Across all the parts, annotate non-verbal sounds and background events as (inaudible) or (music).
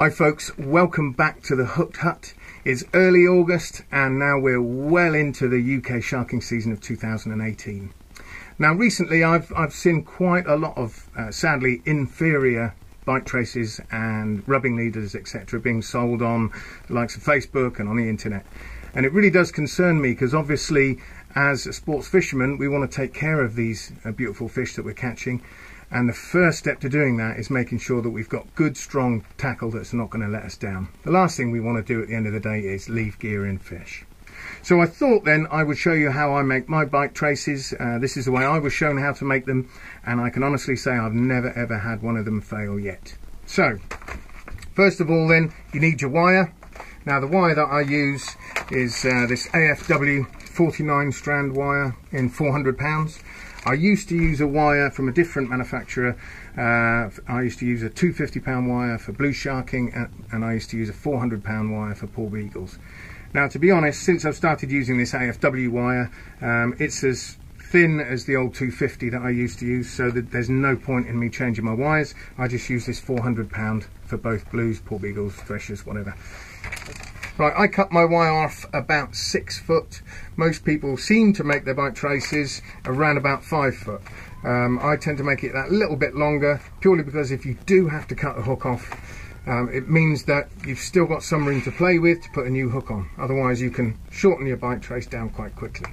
Hi folks, welcome back to the Hooked Hut. It's early August and now we're well into the UK sharking season of 2018. Now recently I've, I've seen quite a lot of uh, sadly inferior bite traces and rubbing leaders etc being sold on the likes of Facebook and on the internet. And it really does concern me because obviously as a sports fisherman we want to take care of these uh, beautiful fish that we're catching and the first step to doing that is making sure that we've got good, strong tackle that's not going to let us down. The last thing we want to do at the end of the day is leave gear in fish. So I thought then I would show you how I make my bite traces. Uh, this is the way I was shown how to make them, and I can honestly say I've never ever had one of them fail yet. So, first of all then, you need your wire. Now the wire that I use is uh, this AFW 49 strand wire in 400 pounds. I used to use a wire from a different manufacturer. Uh, I used to use a 250 pound wire for blue sharking and, I used to use a 400 pound wire for porbeagles. Now to be honest, since I've started using this AFW wire, um, it's as thin as the old 250 that I used to use so that there's no point in me changing my wires. I just use this 400 pound for both blues, porbeagles, threshers, whatever. Right, I cut my wire off about six foot. Most people seem to make their bite traces around about five foot. Um, I tend to make it that little bit longer, purely because if you do have to cut the hook off, um, it means that you've still got some room to play with to put a new hook on. Otherwise you can shorten your bite trace down quite quickly.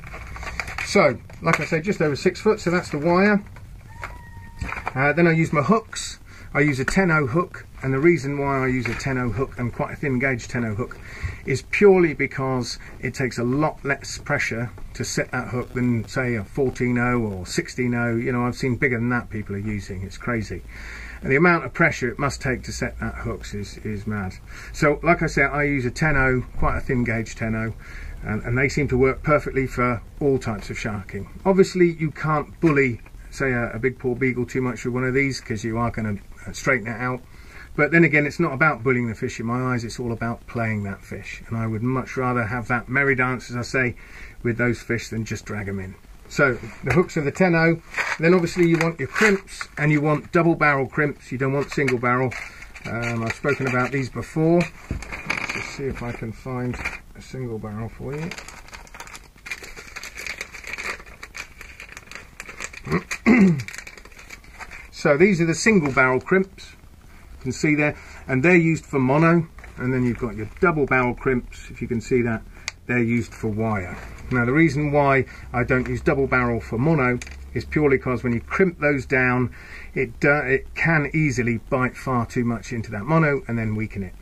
So, like I say, just over six foot, so that's the wire. Uh, then I use my hooks. I use a 10-0 hook and the reason why I use a 10-0 hook and quite a thin gauge 10-0 hook is purely because it takes a lot less pressure to set that hook than say a 14-0 or 16-0 you know I've seen bigger than that people are using. It's crazy. And the amount of pressure it must take to set that hooks is, is mad. So like I said I use a 10-0 quite a thin gauge 10-0 and, and they seem to work perfectly for all types of sharking. Obviously you can't bully say a, a big porbeagle too much with one of these because you are going to straighten it out. But then again, it's not about bullying the fish in my eyes, it's all about playing that fish. And I would much rather have that merry dance, as I say, with those fish than just drag them in. So the hooks are the 10-0. Then obviously you want your crimps and you want double barrel crimps. You don't want single barrel. Um, I've spoken about these before. Let's just see if I can find a single barrel for you. (clears throat) So these are the single barrel crimps, you can see there, and they're used for mono, and then you've got your double barrel crimps, if you can see that, they're used for wire. Now the reason why I don't use double barrel for mono is purely because when you crimp those down, it, uh, it can easily bite far too much into that mono and then weaken it.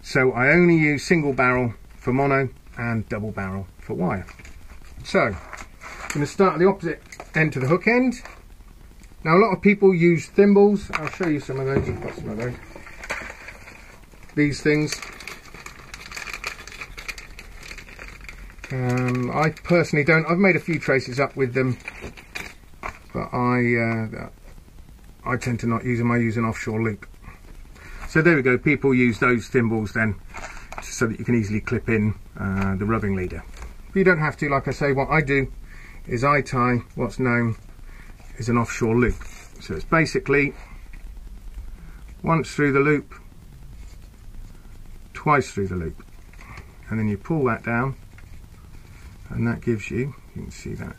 So I only use single barrel for mono and double barrel for wire. So, I'm going to start at the opposite end to the hook end. Now a lot of people use thimbles. I'll show you some of those. I've got some of those. These things. Um, I personally don't. I've made a few traces up with them, but I uh, I tend to not use them. I use an offshore loop. So there we go. People use those thimbles then, so that you can easily clip in uh, the rubbing leader. But you don't have to. Like I say, what I do is I tie what's known is an offshore loop. So it's basically once through the loop, twice through the loop. And then you pull that down and that gives you, you can see that,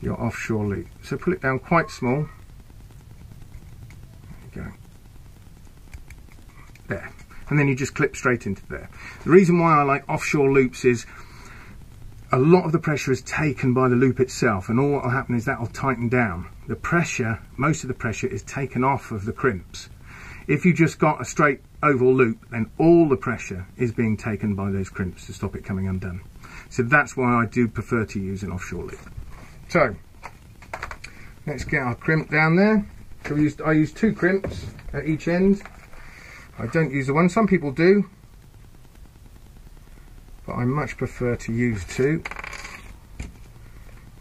your offshore loop. So pull it down quite small. There you go. There. And then you just clip straight into there. The reason why I like offshore loops is a lot of the pressure is taken by the loop itself and all that will happen is that will tighten down. The pressure, most of the pressure is taken off of the crimps. If you just got a straight oval loop then all the pressure is being taken by those crimps to stop it coming undone. So that's why I do prefer to use an offshore loop. So let's get our crimp down there. So used, I use two crimps at each end. I don't use the one, some people do, but I much prefer to use two.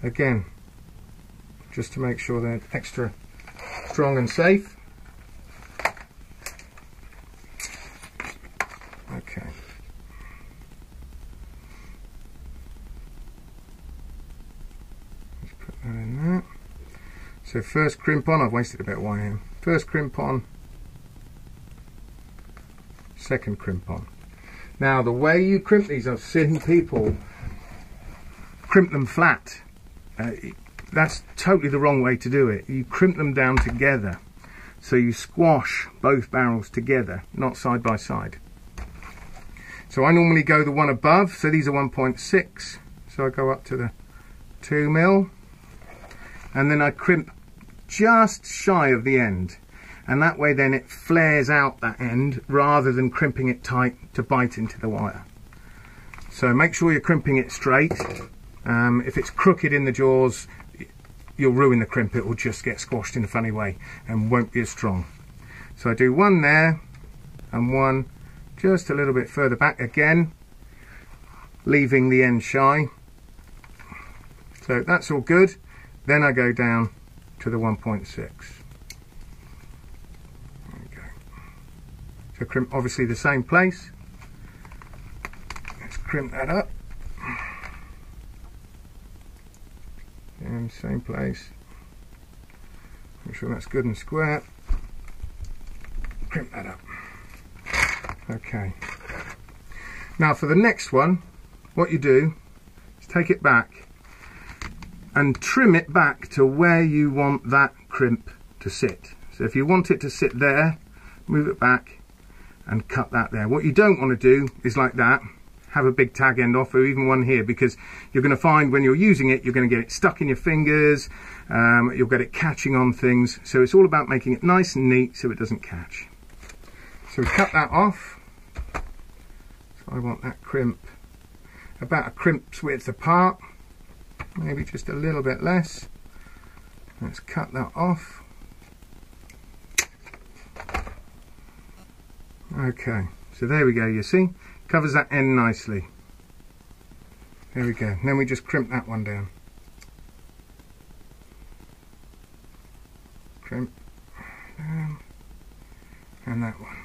Again, just to make sure they're extra strong and safe. Okay. Let's put that in there. So first crimp on, I've wasted a bit of wire here. First crimp on, second crimp on. Now the way you crimp these, I've seen people crimp them flat. Uh, that's totally the wrong way to do it. You crimp them down together. So you squash both barrels together, not side by side. So I normally go the one above, so these are 1.6. So I go up to the 2 mil, and then I crimp just shy of the end. And that way then it flares out that end rather than crimping it tight to bite into the wire. So make sure you're crimping it straight. Um, if it's crooked in the jaws, you'll ruin the crimp. It will just get squashed in a funny way and won't be as strong. So I do one there and one just a little bit further back again, leaving the end shy. So that's all good. Then I go down to the 1.6. Crimp obviously the same place. Let's crimp that up. and same place. Make sure that's good and square. Crimp that up. Okay. Now for the next one what you do is take it back and trim it back to where you want that crimp to sit. So if you want it to sit there move it back and cut that there. What you don't want to do is like that have a big tag end off or even one here because you're going to find when you're using it you're going to get it stuck in your fingers um, you'll get it catching on things. So it's all about making it nice and neat so it doesn't catch. So we cut that off. So I want that crimp about a crimp's width apart maybe just a little bit less. Let's cut that off okay so there we go you see Covers that end nicely. There we go. Then we just crimp that one down. Crimp down. And that one.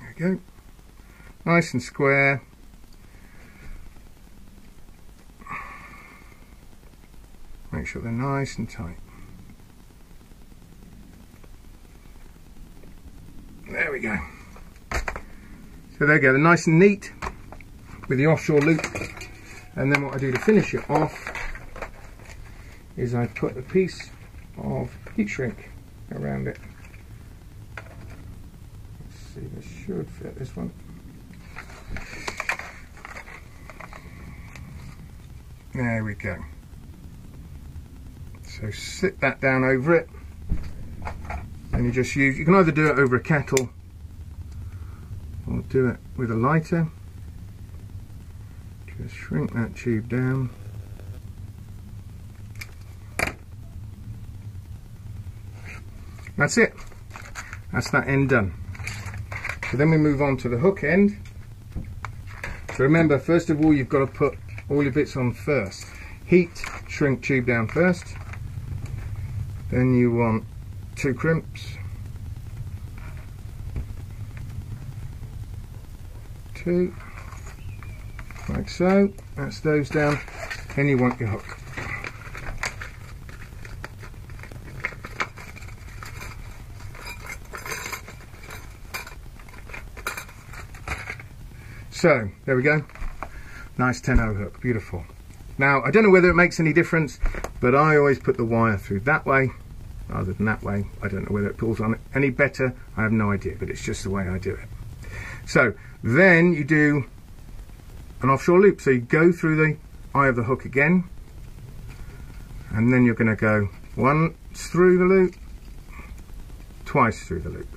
There we go. Nice and square. Make sure they're nice and tight. There we go. So there you go, they're nice and neat with the offshore loop. And then what I do to finish it off is I put a piece of heat shrink around it. Let's see, this should fit this one. There we go. So sit that down over it and you just use, you can either do it over a kettle do it with a lighter. Just shrink that tube down. That's it. That's that end done. So then we move on to the hook end. So remember first of all you've got to put all your bits on first. Heat shrink tube down first. Then you want two crimps two like so. That's those down. Then you want your hook. So there we go. Nice 10 0 hook. Beautiful. Now I don't know whether it makes any difference but I always put the wire through that way rather than that way. I don't know whether it pulls on it any better. I have no idea but it's just the way I do it so then you do an offshore loop. So you go through the eye of the hook again, and then you're going to go once through the loop, twice through the loop.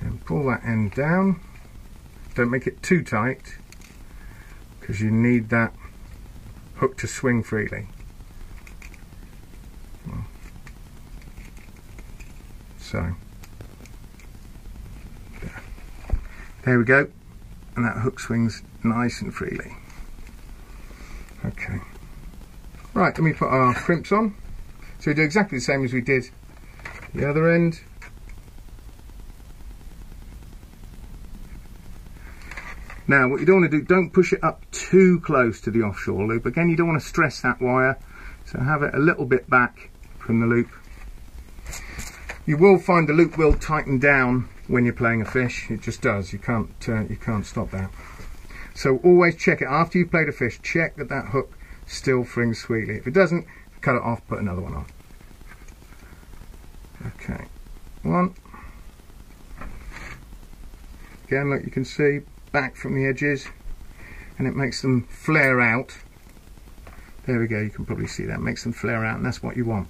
And pull that end down. Don't make it too tight, because you need that hook to swing freely. So. There we go. And that hook swings nice and freely. Okay. Right, let me put our crimps on. So we do exactly the same as we did the other end. Now, what you don't want to do, don't push it up too close to the offshore loop. Again, you don't want to stress that wire, so have it a little bit back from the loop. You will find the loop will tighten down when you're playing a fish. It just does. You can't uh, you can't stop that. So always check it after you've played a fish. Check that that hook still frings sweetly. If it doesn't, cut it off. Put another one on. Okay, one. Again, look, you can see back from the edges, and it makes them flare out. There we go. You can probably see that makes them flare out, and that's what you want.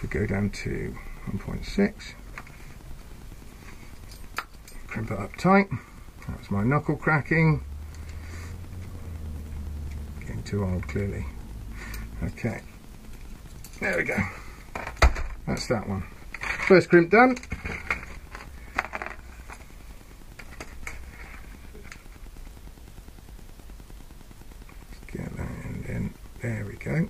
So go down to 1.6 it up tight. That's my knuckle cracking. Getting too old, clearly. Okay, there we go. That's that one. First crimp done. Get that. There we go.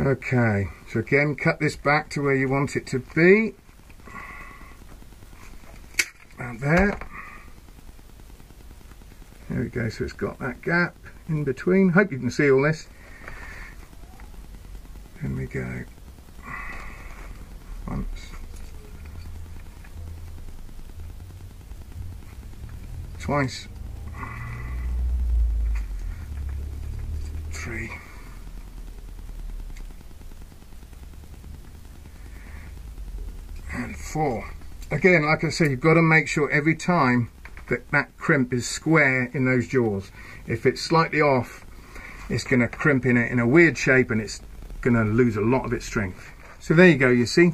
Okay, so again, cut this back to where you want it to be around there. So it's got that gap in between. Hope you can see all this. Then we go once. Twice. Three. And four again, like I say, you've got to make sure every time that that crimp is square in those jaws. If it's slightly off, it's going to crimp in a, in a weird shape and it's going to lose a lot of its strength. So there you go, you see,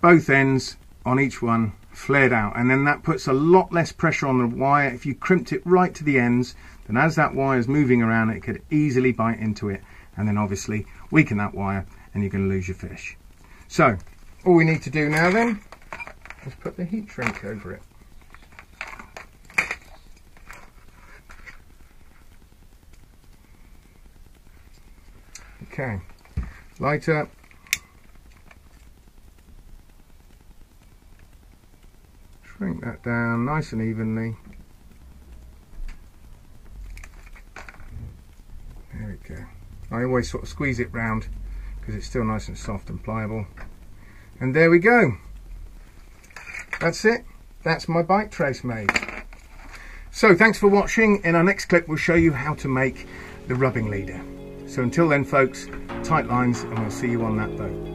both ends on each one flared out and then that puts a lot less pressure on the wire. If you crimped it right to the ends, then as that wire is moving around, it could easily bite into it and then obviously weaken that wire and you're going to lose your fish. So all we need to do now then Let's put the heat shrink over it. Okay, lighter. Shrink that down nice and evenly. There we go. I always sort of squeeze it round because it's still nice and soft and pliable. And there we go. That's it. That's my bite trace made. So thanks for watching. In our next clip, we'll show you how to make the rubbing leader. So until then, folks, tight lines, and we'll see you on that boat.